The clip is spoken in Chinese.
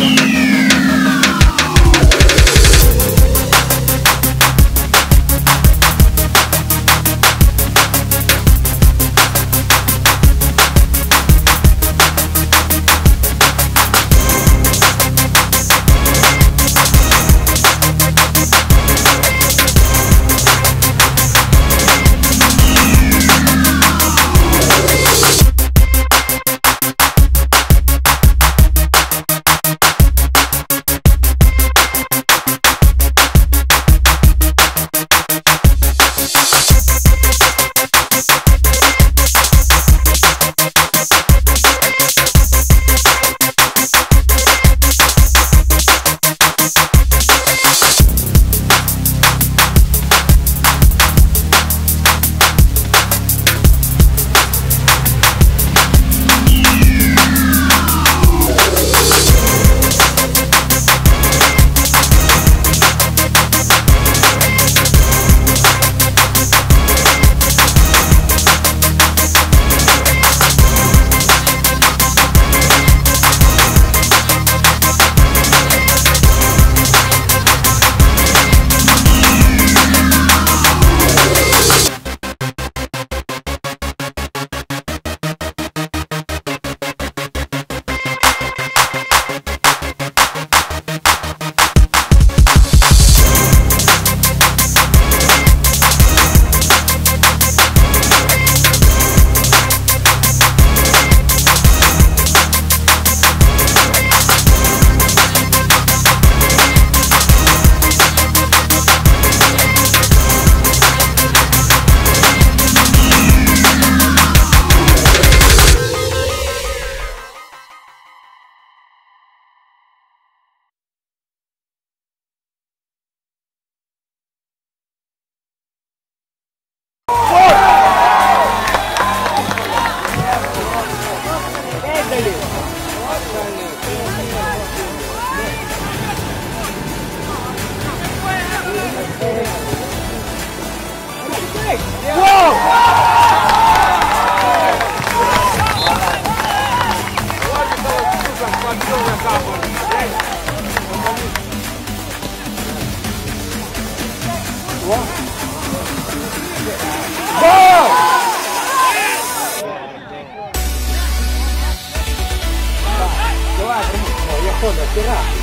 Musik 者现在。